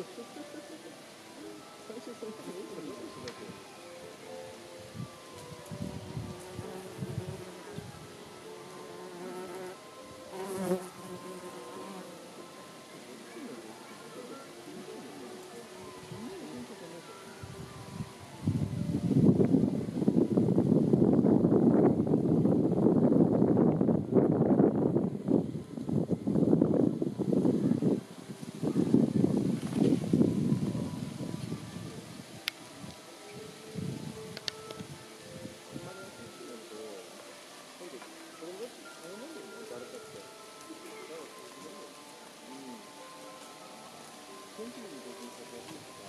Vocês são. continue the business of